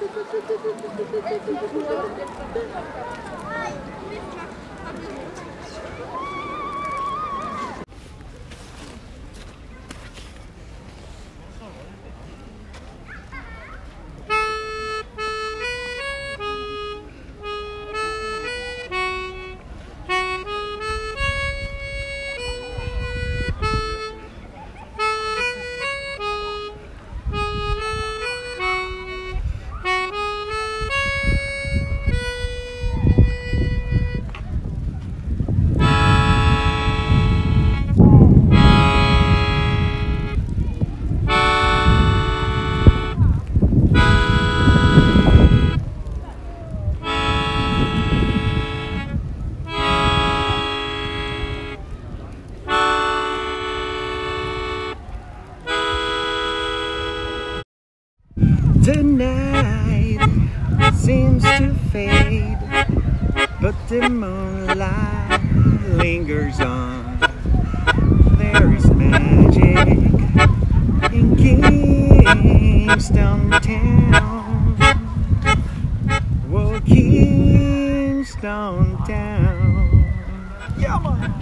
Thank you. The night seems to fade, but the moonlight lingers on. There is magic in Kingston Town. Whoa, Kingston Town. Yeah, man.